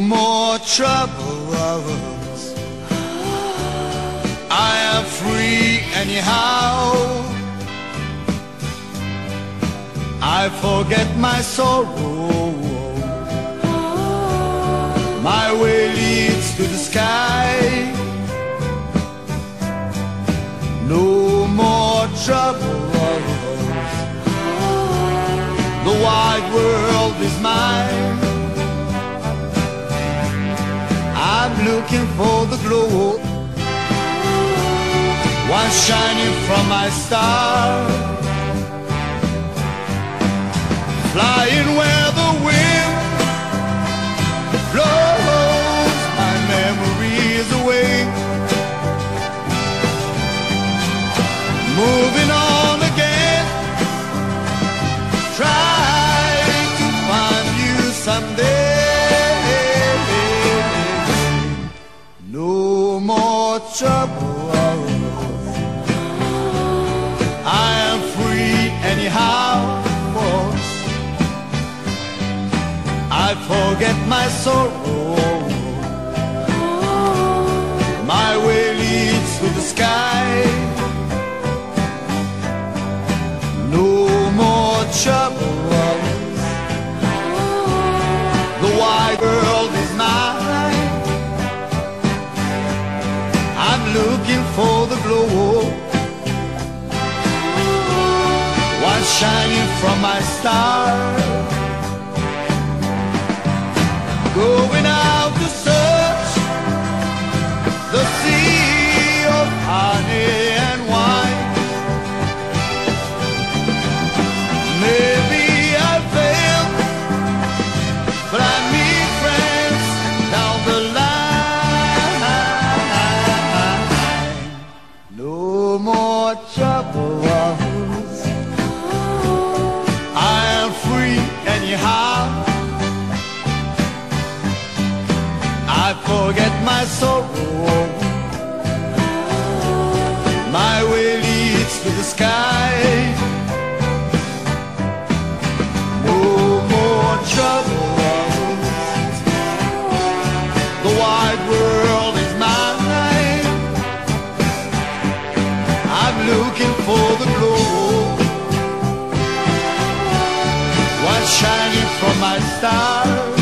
more troubles. I am free anyhow. I forget my sorrow. My way leads to the sky. No more troubles. The wide world is mine. Looking for the glow. One shining from my star. Flying where No more trouble. I am free anyhow. I forget my sorrow. Glow. One shining from my star. I forget my sorrow. My way leads to the sky. No more troubles. The wide world is mine. I'm looking for the glow. One shining from my star.